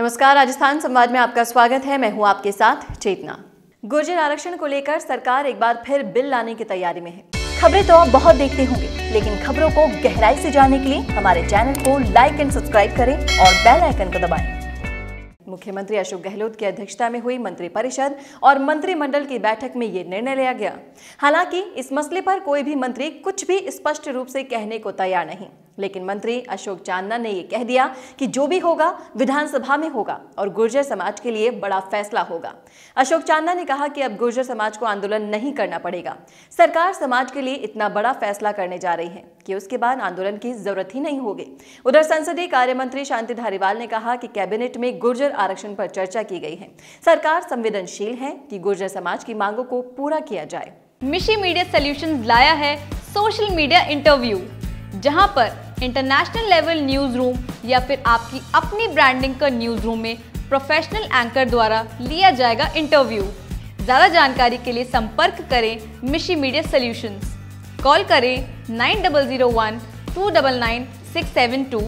नमस्कार, राजस्थान संवाद में आपका स्वागत है। मैं हूँ आपके साथ चेतना। गुर्जर आरक्षण को लेकर सरकार एक बार फिर बिल लाने की तैयारी में है। खबरें तो आप बहुत देखते होंगे, लेकिन खबरों को गहराई से जानने के लिए हमारे चैनल को लाइक एंड सब्सक्राइब करें और बेल आइकन को दबाएँ। मुख्यमंत्री अशोक गहलोत की अध्यक्षता में हुई मंत्रिपरिषद और मंत्रिमंडल की बैठक में ये निर्णय लिया गया। हालाँकि इस मसले पर कोई भी मंत्री कुछ भी स्पष्ट रूप से कहने को तैयार नहीं। लेकिन मंत्री अशोक चांदना ने यह कह दिया कि जो भी होगा, विधानसभा में होगा और गुर्जर समाज के लिए बड़ा फैसला होगा। अशोक चांदना ने कहा कि अब गुर्जर समाज को आंदोलन नहीं करना पड़ेगा। सरकार समाज के लिए इतना बड़ा फैसला करने जा रही है कि उसके बाद आंदोलन की ज़रूरत ही नहीं होगी। उधर संसदीय कार्य मंत्री शांति धारीवाल ने कहा कि कैबिनेट में गुर्जर आरक्षण पर चर्चा की गई है। सरकार संवेदनशील है कि गुर्जर समाज की मांगों को पूरा किया जाए। मिशी मीडिया सोल्यूशन लाया है सोशल मीडिया इंटरव्यू, जहाँ पर इंटरनेशनल लेवल न्यूज़ रूम या फिर आपकी अपनी ब्रांडिंग का न्यूज़ रूम में प्रोफेशनल एंकर द्वारा लिया जाएगा इंटरव्यू ज़्यादा जानकारी के लिए संपर्क करें मिशी मीडिया सोल्यूशंस कॉल करें nine double zero one two double nine six seven two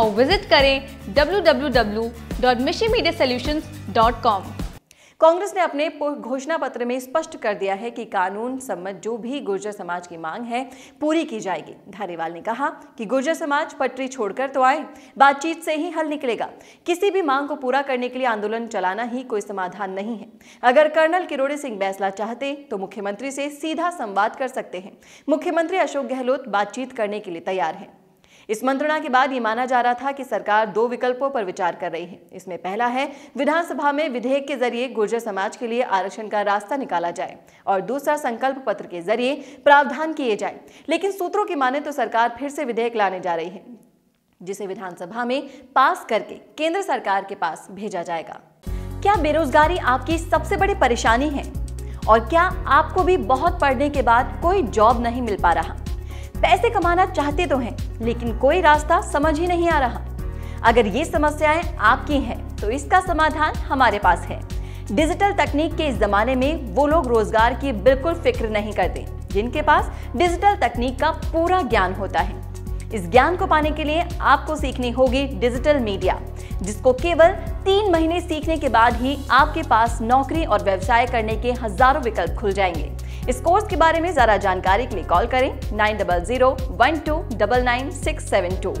और विज़िट करें W W W dot Mishi media solutions dot com Congress ने अपने घोषणा पत्र में स्पष्ट कर दिया है कि कानून सम्मत जो भी गुर्जर समाज की मांग है, पूरी की जाएगी। धारीवाल ने कहा कि गुर्जर समाज पटरी छोड़कर तो आए, बातचीत से ही हल निकलेगा। किसी भी मांग को पूरा करने के लिए आंदोलन चलाना ही कोई समाधान नहीं है। अगर कर्नल किरोड़ी सिंह बैसला चाहते तो मुख्यमंत्री से सीधा संवाद कर सकते हैं। मुख्यमंत्री अशोक गहलोत बातचीत करने के लिए तैयार है। इस मंत्रणा के बाद ये माना जा रहा था कि सरकार दो विकल्पों पर विचार कर रही है। इसमें पहला है, विधानसभा में विधेयक के ज़रिए गुर्जर समाज के लिए आरक्षण का रास्ता निकाला जाए और दूसरा संकल्प पत्र के ज़रिए प्रावधान किए जाए। लेकिन सूत्रों की माने तो सरकार फिर से विधेयक लाने जा रही है, जिसे विधानसभा में पास करके केंद्र सरकार के पास भेजा जाएगा। क्या बेरोजगारी आपकी सबसे बड़ी परेशानी है? और क्या आपको भी बहुत पढ़ने के बाद कोई जॉब नहीं मिल पा रहा? पैसे कमाना चाहते तो हैं, लेकिन कोई रास्ता समझ ही नहीं आ रहा। अगर ये समस्याएँ आपकी हैं तो इसका समाधान हमारे पास है। डिजिटल तकनीक के इस जमाने में वो लोग रोज़गार की बिल्कुल फ़िक्र नहीं करते, जिनके पास डिजिटल तकनीक का पूरा ज्ञान होता है। इस ज्ञान को पाने के लिए आपको सीखनी होगी डिजिटल मीडिया, जिसको केवल तीन महीने सीखने के बाद ही आपके पास नौकरी और व्यवसाय करने के हज़ारों विकल्प खुल जाएँगे। इस कोर्स के बारे में ज़्यादा जानकारी के लिए कॉल करें nine double zero one two double nine six seven two.